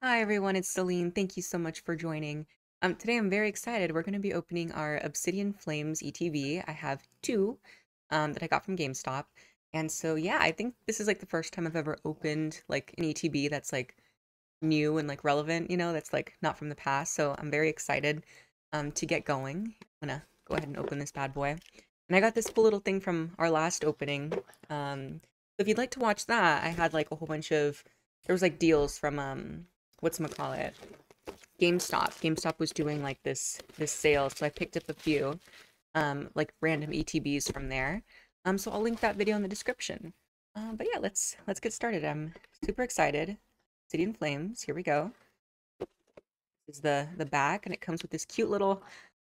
Hi everyone, it's Celine. Thank you so much for joining. Um, today I'm very excited. We're going to be opening our Obsidian Flames ETB. I have two um, that I got from GameStop. And so yeah, I think this is like the first time I've ever opened like an ETB that's like new and like relevant, you know, that's like not from the past. So I'm very excited um, to get going. I'm gonna go ahead and open this bad boy. And I got this cool little thing from our last opening. Um, so if you'd like to watch that, I had like a whole bunch of there was like deals from um what's call it GameStop. GameStop was doing like this this sale, so I picked up a few um like random ETBs from there. Um so I'll link that video in the description. Um but yeah, let's let's get started. I'm super excited. Obsidian Flames, here we go. This is the the back and it comes with this cute little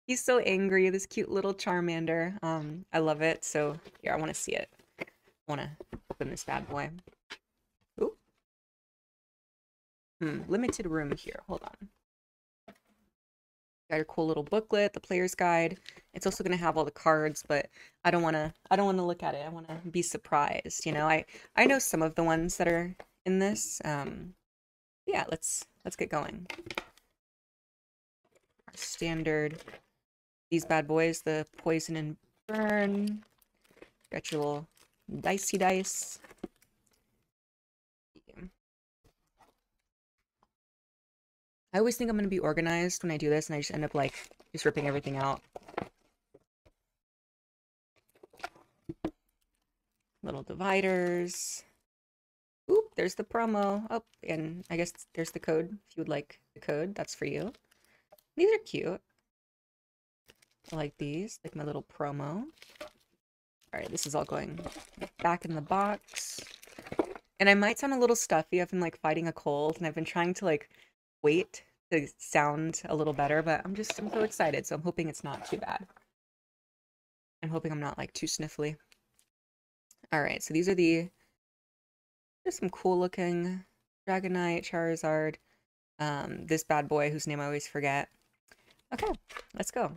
he's so angry, this cute little Charmander. Um I love it. So here I want to see it. I want to open this bad boy. Hmm, limited room here. Hold on. Got your cool little booklet, the player's guide. It's also gonna have all the cards, but I don't wanna I don't wanna look at it. I wanna be surprised, you know. I I know some of the ones that are in this. Um yeah, let's let's get going. Our standard these bad boys, the poison and burn. Got your little dicey dice. I always think I'm going to be organized when I do this, and I just end up, like, just ripping everything out. Little dividers. Oop, there's the promo. Oh, and I guess there's the code. If you would like the code, that's for you. These are cute. I like these, like my little promo. Alright, this is all going back in the box. And I might sound a little stuffy. I've been, like, fighting a cold, and I've been trying to, like, wait to sound a little better, but I'm just I'm so excited, so I'm hoping it's not too bad. I'm hoping I'm not like too sniffly. All right, so these are the there's some cool looking Dragonite, Charizard, um, this bad boy whose name I always forget. Okay, let's go.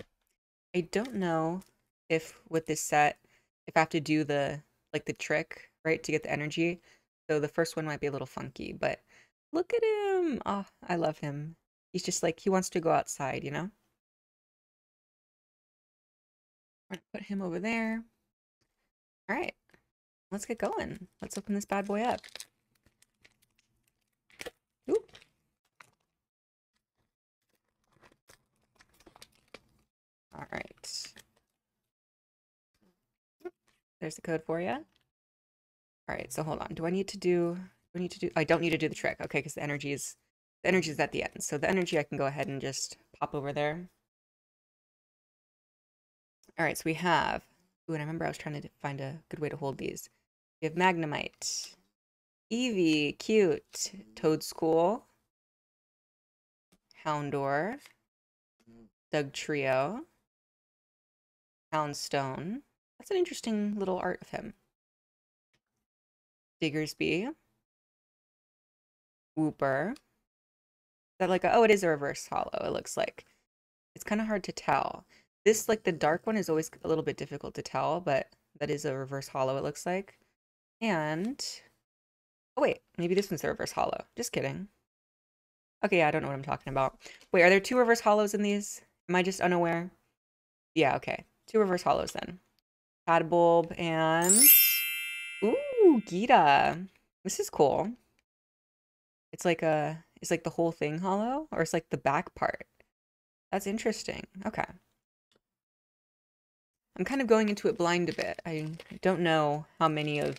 I don't know if with this set, if I have to do the like the trick, right, to get the energy. So the first one might be a little funky, but look at him. Oh, I love him. He's just like, he wants to go outside, you know? We're gonna put him over there. All right, let's get going. Let's open this bad boy up. Oop. All right. There's the code for you. All right, so hold on. Do I need to do, do I need to do, I don't need to do the trick. Okay, because the energy is the energy is at the end. So the energy I can go ahead and just pop over there. All right, so we have, ooh, and I remember I was trying to find a good way to hold these. We have Magnemite, Eevee, cute, Toedscool, Houndour, Dugtrio, Houndstone. That's an interesting little art of him. Diggersby, Wooper, that like, oh, it is a reverse hollow, it looks like. It's kind of hard to tell. This, like the dark one, is always a little bit difficult to tell, but that is a reverse hollow, it looks like. And, oh wait, maybe this one's the reverse hollow. Just kidding. Okay, I don't know what I'm talking about. Wait, are there two reverse hollows in these? Am I just unaware? Yeah, okay. Two reverse hollows then. Tadbulb and... Ooh, Geeta. This is cool. It's like a it's like the whole thing hollow or it's like the back part? That's interesting. Okay. I'm kind of going into it blind a bit. I don't know how many of,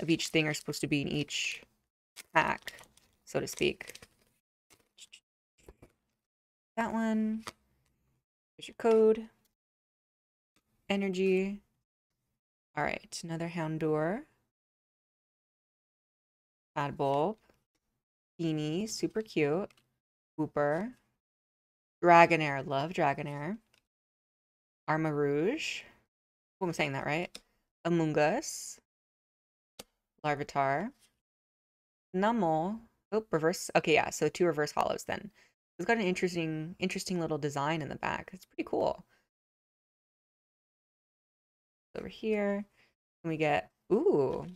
of each thing are supposed to be in each pack, so to speak. That one. Here's your code. Energy. All right, another Houndour. Tadbulb. Beanie, super cute. Wooper. Dragonair, love Dragonair. Armarouge. Oh, I'm saying that right. Amoonguss. Larvitar. Numel. Oh, reverse. Okay, yeah, so two reverse hollows then. It's got an interesting, interesting little design in the back. It's pretty cool. Over here, and we get, ooh,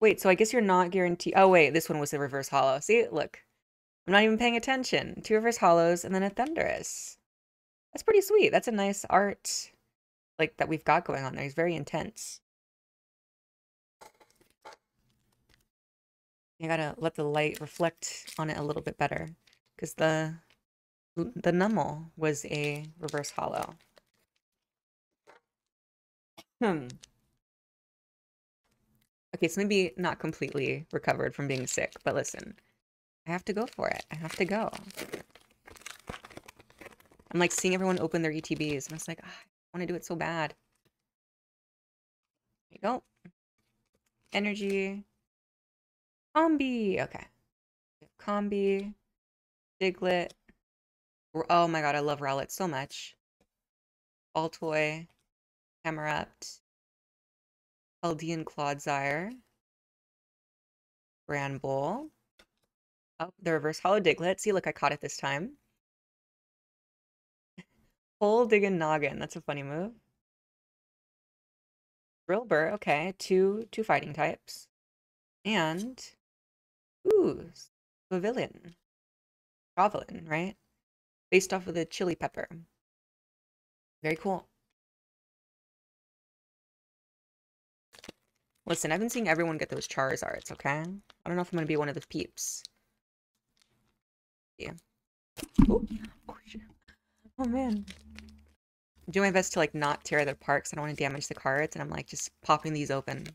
Wait, so I guess you're not guaranteed. Oh, wait, this one was a reverse hollow. See, look. I'm not even paying attention. Two reverse hollows and then a Thundurus. That's pretty sweet. That's a nice art like that we've got going on there. He's very intense. You gotta let the light reflect on it a little bit better because the the Numel was a reverse hollow. Hmm. Okay, so maybe not completely recovered from being sick, but listen, I have to go for it. I have to go. I'm like seeing everyone open their ETBs, and ah, I was like, oh, I want to do it so bad. There you go. Energy. Combee. Okay. Combee. Diglett. Oh my god, I love Rowlet so much. Altoy. Camerupt. Eldian Clodsire. Granbull. Oh, the reverse hollow Diglett. See, look, I caught it this time. Full digging noggin. That's a funny move. Brilbur, okay. Two two fighting types. And ooh, Pavilion. Pavilion, right? Based off of the chili pepper. Very cool. Listen, I've been seeing everyone get those Charizards, okay? I don't know if I'm gonna be one of the peeps. Yeah. Oh, oh, oh man. I'm doing my best to like not tear the apart because I don't want to damage the cards, and I'm like just popping these open.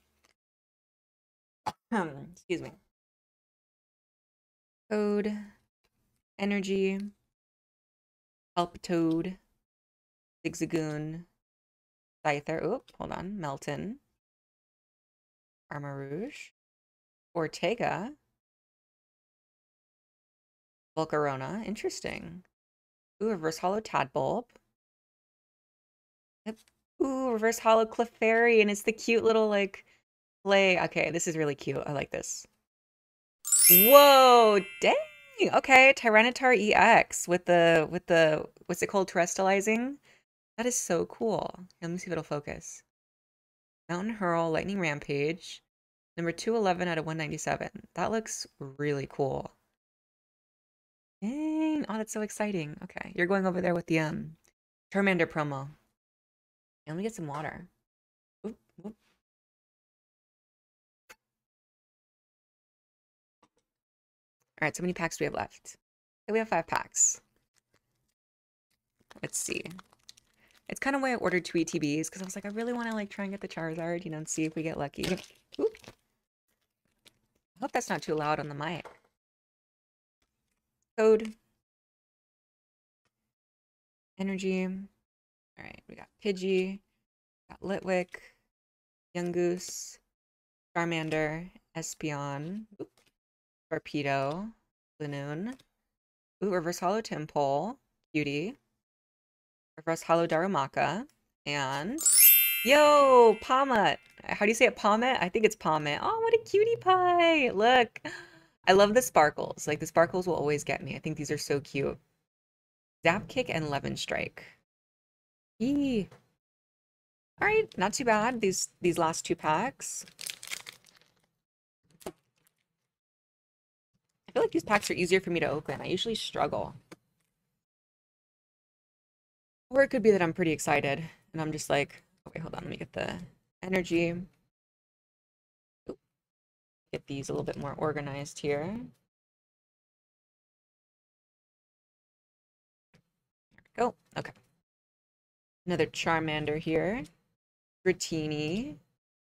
Hmm, excuse me. Code, energy, help toad, zigzagoon, Scyther. Oh, hold on. Meltan, Armarouge, Ortega, Volcarona. Interesting. Ooh, reverse hollow Tadbulb. Ooh, reverse hollow Clefairy, and it's the cute little like play. Okay, this is really cute. I like this. Whoa, dang. Okay, Tyranitar EX with the with the what's it called? Terastallizing. That is so cool. Let me see if it'll focus. Mountain Hurl, Lightning Rampage. Number 211 out of 197. That looks really cool. Dang. Oh, that's so exciting. Okay, you're going over there with the um Charmander promo. Let me get some water. Oop, oop. All right, so many packs do we have left? Okay, we have five packs. Let's see. It's kind of why I ordered two ETBs because I was like, I really want to like try and get the Charizard, you know, and see if we get lucky. Oop. Hope that's not too loud on the mic. Code. Energy. All right, we got Pidgey, got Litwick, Yungoos, Charmander, Espeon, Torpedo, Lanoon, Ooh, Reverse Hollow Tympole, Cutie, Reverse Hollow Darumaka, and Yo, Palmet. How do you say it? Palmet? I think it's Palmet. Oh, what a cutie pie. Look. I love the sparkles. Like the sparkles will always get me. I think these are so cute. Zap Kick and Levin Strike. Yee. All right, not too bad. These these last two packs. I feel like these packs are easier for me to open. I usually struggle. Or it could be that I'm pretty excited and I'm just like, okay, hold on, let me get the energy. Get these a little bit more organized here. There we go. Okay. Another Charmander here. Dratini,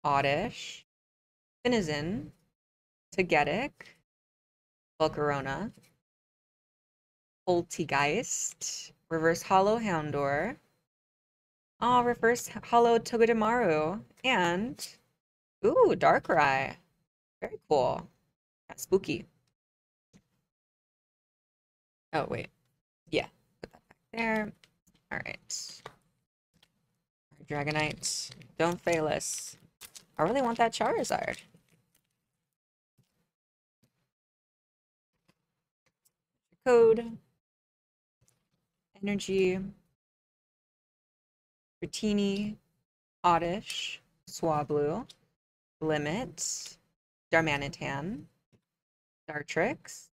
Oddish, Finizen, Togetic, Volcarona, Polteageist, Reverse Hollow Houndour, oh, Reverse Hollow Togedemaru, and, ooh, Darkrai. Very cool. That's spooky. Oh, wait. Yeah, put that back there. All right. Dragonite, don't fail us. I really want that Charizard. Code. Energy. Rotini. Oddish. Swablu. Limit. Darmanitan. Dartrix.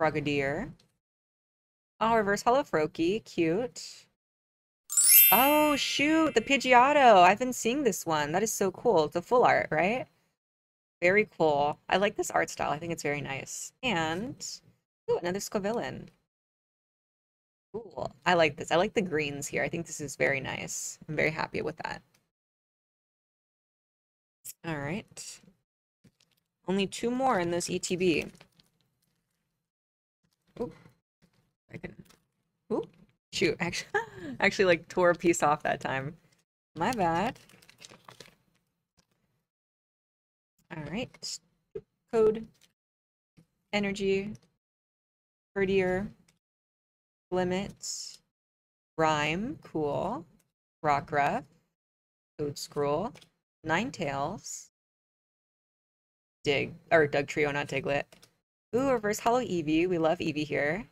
Frogadier. Oh, reverse hollow Froakie, cute. Oh, shoot, the Pidgeotto. I've been seeing this one. That is so cool. It's a full art, right? Very cool. I like this art style. I think it's very nice. And, ooh, another Scovillain. Cool. I like this. I like the greens here. I think this is very nice. I'm very happy with that. All right. Only two more in this ETB. Oop. I can. Oop. Shoot. Actually, actually, like tore a piece off that time. My bad. All right. Code. Energy. Herdier. Limit. Rhyme. Cool. Rockruff. Code Scroll. Ninetales. Dig, or Dugtrio, not Diglett. Ooh, Reverse Hollow Eevee. We love Eevee here.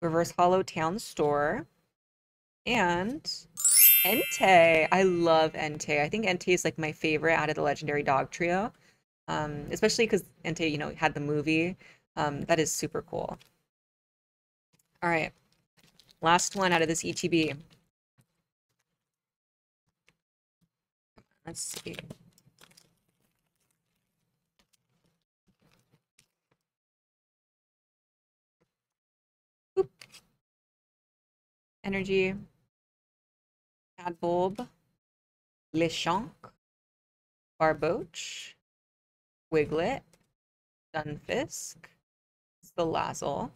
Reverse Hollow Town Store. And Entei. I love Entei. I think Entei is like my favorite out of the Legendary Dog Trio. Um, especially because Entei, you know, had the movie. Um, that is super cool. All right. Last one out of this ETB. Let's see. Energy. Adbulb. Lechonk. Barboach. Wiglet. Stunfisk. Salazzle.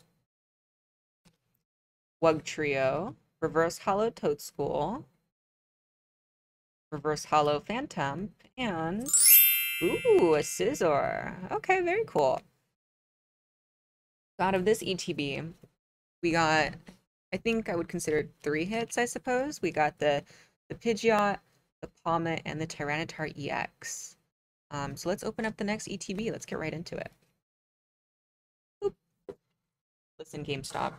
Wugtrio. Reverse Hollow Toedscool reverse hollow phantom, and ooh, a scizor. Okay, very cool. Out of this ETB, we got, I think I would consider three hits, I suppose. We got the the Pidgeot, the Palmet, and the Tyranitar EX. Um, so let's open up the next ETB. Let's get right into it. Oop. Listen, GameStop.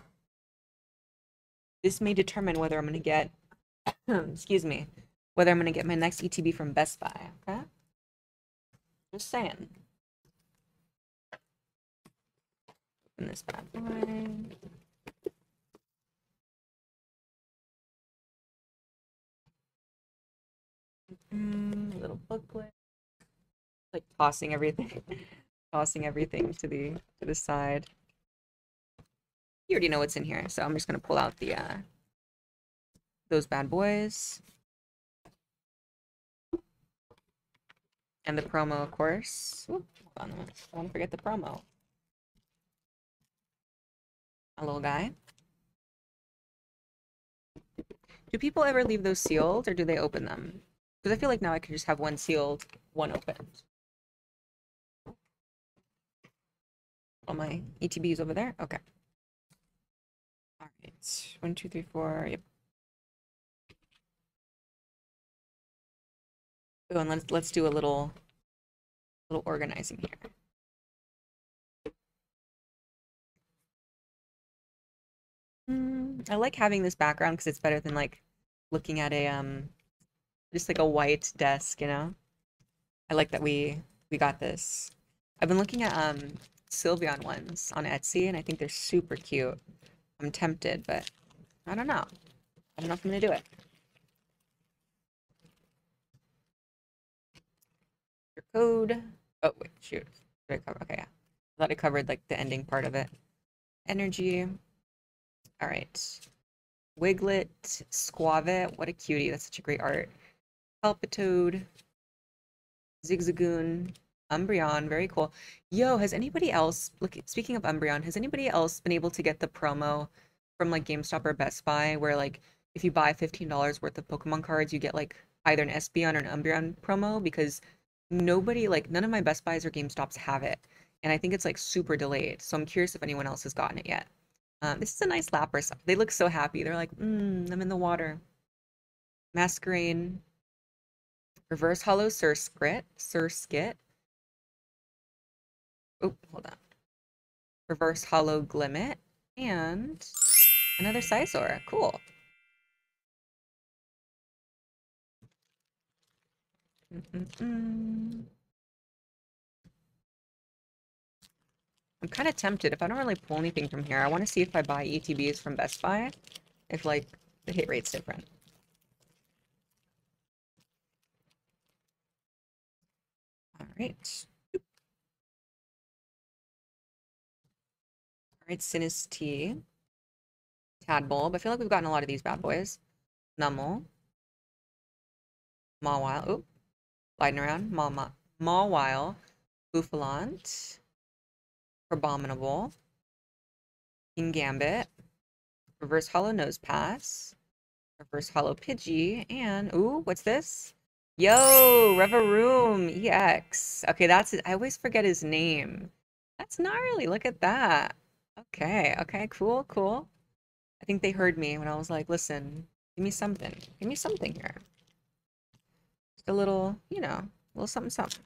This may determine whether I'm going to get, excuse me, whether I'm going to get my next ETB from Best Buy, okay? Just saying. Open this bad boy. Mm, little booklet. Like tossing everything, tossing everything to the to the side. You already know what's in here, so I'm just gonna pull out the uh those bad boys. And the promo, of course. Ooh, hold on, I don't forget the promo. A little guy. Do people ever leave those sealed or do they open them? Because I feel like now I could just have one sealed, one opened. All my ETBs over there? Okay. One, two, three, four. Yep. Oh, and let's let's do a little little organizing here. Mm, I like having this background because it's better than like looking at a um just like a white desk, you know? I like that we we got this. I've been looking at um Sylveon ones on Etsy and I think they're super cute. I'm tempted, but I don't know. I don't know if I'm gonna do it. Your code. Oh, wait, shoot. Did I cover? Okay, yeah. I thought I covered like the ending part of it. Energy. All right. Wiglet, Squavit. What a cutie. That's such a great art. Palpitoad. Zigzagoon. Umbreon. Very cool. Yo, has anybody else, look, speaking of Umbreon, has anybody else been able to get the promo from like GameStop or Best Buy where like if you buy $15 worth of Pokemon cards, you get like either an Espeon or an Umbreon promo because nobody like none of my Best Buys or GameStops have it, and I think it's like super delayed. So I'm curious if anyone else has gotten it yet. Um, this is a nice Lapras. They look so happy. They're like, mm, I'm in the water. Masquerain. Reverse Hollow Surskit. Surskit. Oh, hold on. Reverse Hollow Glimmet. And another Scizor. Cool. Mm -mm. I'm kind of tempted. If I don't really pull anything from here, I want to see if I buy ETBs from Best Buy, if like the hit rate's different. All right. All right, Sinistea. Tadbulb. I feel like we've gotten a lot of these bad boys. Numel. Mawile. Oop. Sliding around. Maw Mawile. Bouffalant. Abominable. Kingambit. Reverse Hollow Nosepass. Reverse Hollow Pidgey. And, ooh, what's this? Yo, Revavroom EX. Okay, that's. I always forget his name. That's gnarly. Look at that. Okay, okay, cool, cool. I think they heard me when I was like, listen, give me something. Give me something here. Just a little, you know, a little something, something.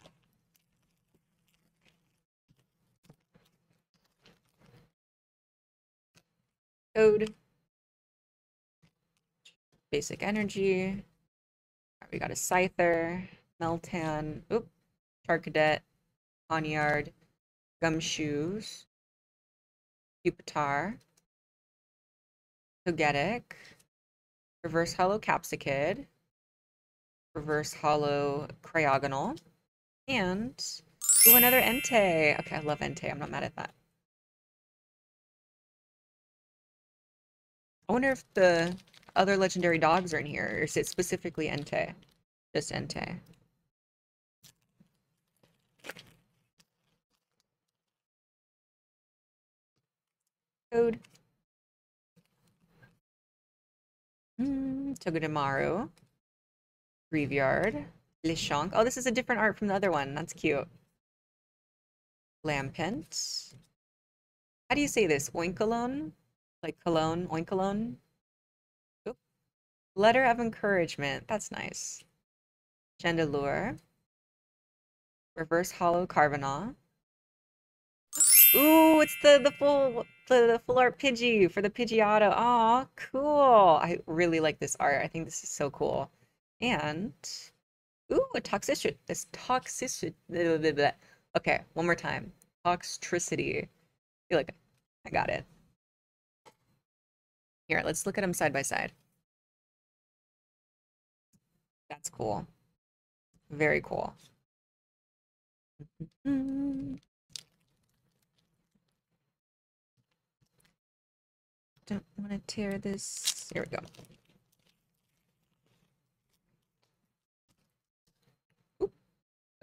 Code. Basic energy. we got a Scyther, Meltan, oop, Charcadet, Pawniard, Gumshoos, Pupitar, Togetic, Reverse Hollow Capsakid, Reverse Hollow Cryogonal, and ooh, another Entei. Okay, I love Entei. I'm not mad at that. I wonder if the other legendary dogs are in here, or is it specifically Entei? Just Entei. Code. Mm, Togedemaru. Greavard. Lechonk. Oh, this is a different art from the other one. That's cute. Lampent. How do you say this? Oinkalone? Like cologne? Oinkalone? Oop. Letter of encouragement. That's nice. Chandelure. Reverse Hollow Carvanha. Ooh, it's the the full the, the full art Pidgey for the Pidgeotto. Aw, cool. I really like this art. I think this is so cool. And ooh, a toxicity. This toxicity. Okay, one more time. Toxtricity. Feel like I got it. Here, let's look at them side by side. That's cool. Very cool. Don't want to tear this. Here we go.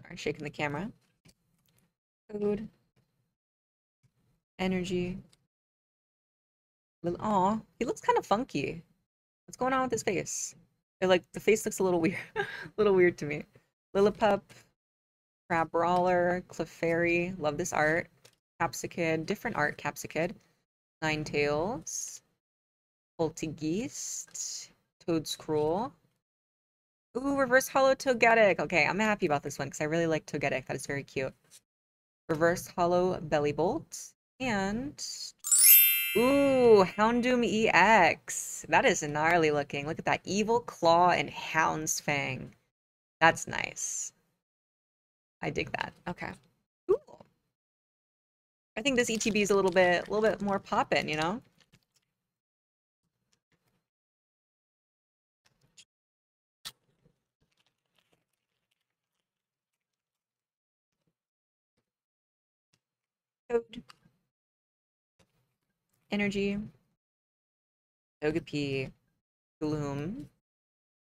Sorry, shaking the camera. Code. Energy. Little, Aw, he looks kind of funky. What's going on with his face? like the face looks a little weird, a little weird to me. Lillipup, Crabrawler, Clefairy, love this art. Capsakid, different art, Capsakid. Ninetales, Polteageist, Toedscruel. Ooh, Reverse Hollow Togetic. Okay, I'm happy about this one because I really like Togetic. That is very cute. Reverse Hollow Bellibolt. And... Ooh, Houndoom EX. That is gnarly looking. Look at that. Evil Claw and Hound's Fang. That's nice. I dig that. Okay. I think this ETB is a little bit, a little bit more poppin', you know? Code. Energy. Togepi. Gloom.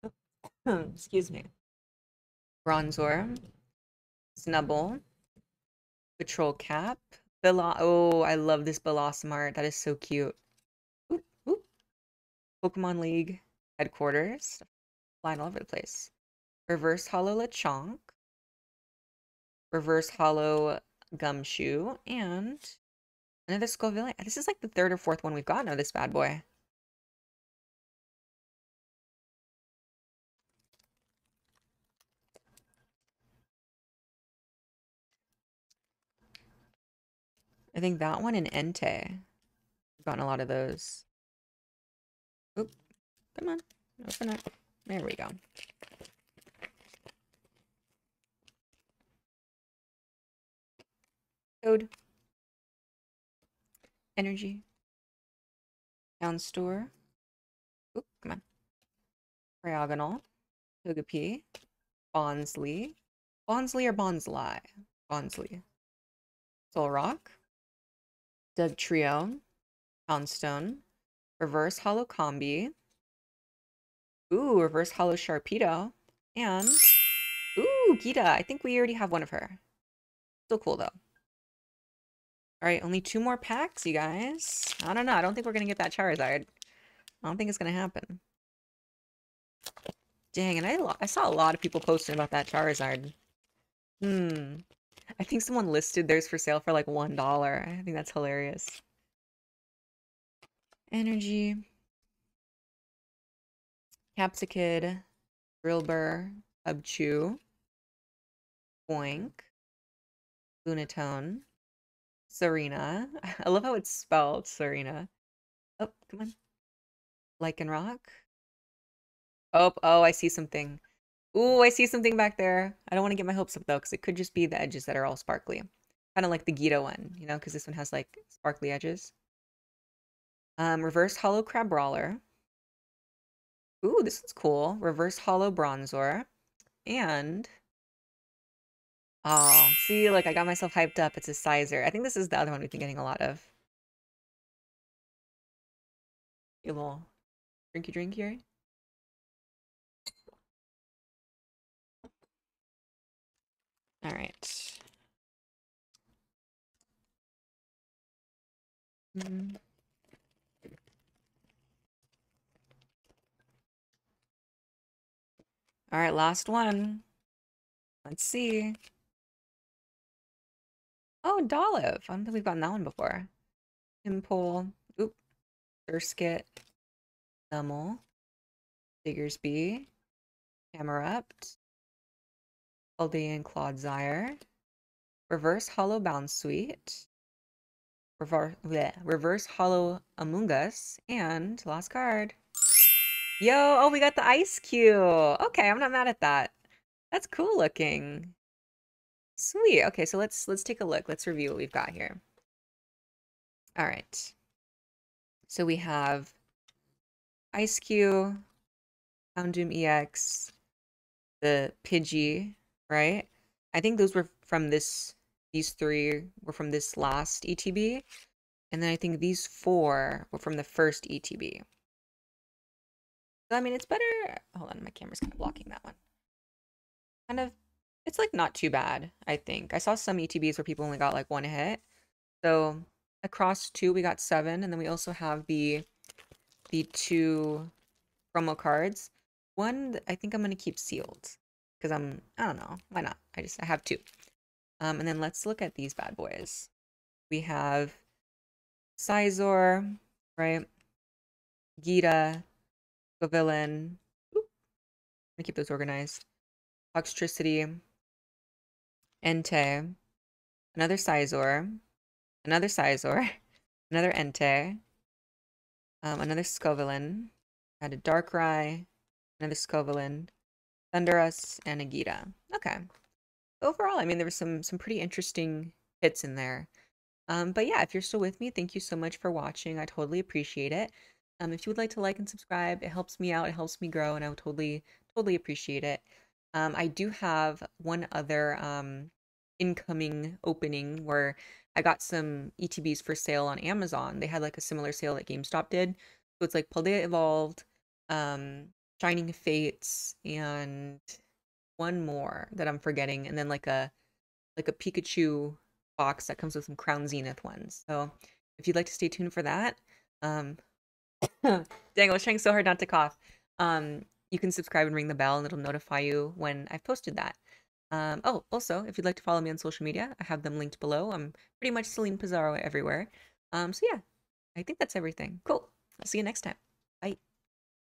Excuse me. Bronzor. Snubbull. Patrol Cap. Belo oh, I love this Bellossom That is so cute. Pokemon League headquarters. Flying all over the place. Reverse Hollow Lechonk. Reverse Hollow Gumshoe. And another Scovillain. This is like the third or fourth one we've gotten of this bad boy. I think that one and Entei. I've gotten a lot of those. Oop. Come on. Open it. There we go. Code. Energy. Town Store. Oop, come on. Diagonal. Togepi. Bonsly. Bonsly or Bonsly? Bonsly. Solrock. Dugtrio. Poundstone. Reverse Hollow Combee. Ooh, Reverse Hollow Sharpedo. And, ooh, Geeta. I think we already have one of her. Still cool, though. All right, only two more packs, you guys. I don't know. I don't think we're going to get that Charizard. I don't think it's going to happen. Dang, and I, I saw a lot of people posting about that Charizard. Hmm. I think someone listed theirs for sale for like $1. I think that's hilarious. Energy. Capsakid. Brilbur. Hubchew. Boink. Lunatone. Serena. I love how it's spelled, Serena. Oh, come on. Lycanroc. Oh, oh, I see something. Ooh, I see something back there. I don't want to get my hopes up though, because it could just be the edges that are all sparkly. Kind of like the Geeta one, you know, because this one has like sparkly edges. Um, reverse hollow Crabrawler. Ooh, this one's cool. Reverse hollow Bronzor. And oh, see, like I got myself hyped up. It's a Scizor. I think this is the other one we've been getting a lot of. A little drinky drink here. All right. Mm. All right, last one. Let's see. Oh, Dolliv. I don't think we've gotten that one before. Impole. Oop. Surskit. Numel. Diggersby. Camerupt. Paldean Clodsire, Reverse Hollow Bounsweet, Reverse, bleh, Reverse Hollow Amoonguss, and last card. Yo, oh, we got the Ice Cube. Okay, I'm not mad at that. That's cool looking. Sweet. Okay, so let's let's take a look. Let's review what we've got here. All right. So we have Ice Cube, Houndoom EX, the Pidgey, right? I think those were from this, these three were from this last ETB. And then I think these four were from the first ETB. So, I mean, it's better. Hold on, my camera's kind of blocking that one. Kind of, it's like not too bad, I think. I saw some ETBs where people only got like one hit. So across two, we got seven. And then we also have the, the two promo cards. One, I think I'm going to keep sealed because I'm, I don't know, why not? I just, I have two. Um, and then let's look at these bad boys. We have Scizor, right? Geeta, Gavilan. Let me keep those organized. Toxtricity, Entei, another Scizor, another Scizor, another Entei, um, another Scovillain, had a Darkrai, another Scovillain, Thundurus, and Agita. Okay. Overall, I mean, there were some some pretty interesting hits in there. Um, but yeah, if you're still with me, thank you so much for watching. I totally appreciate it. Um, if you would like to like and subscribe, it helps me out. It helps me grow, and I would totally, totally appreciate it. Um, I do have one other um, incoming opening where I got some ETBs for sale on Amazon. They had like a similar sale that GameStop did. So it's like Paldea Evolved, um, Shining Fates, and one more that I'm forgetting, and then like a like a Pikachu box that comes with some Crown Zenith ones. So if you'd like to stay tuned for that, um, dang, I was trying so hard not to cough. Um, you can subscribe and ring the bell, and it'll notify you when I've posted that. Um, oh, also, if you'd like to follow me on social media, I have them linked below. I'm pretty much Celine Pizarro everywhere. Um, so yeah, I think that's everything. Cool. I'll see you next time. Bye.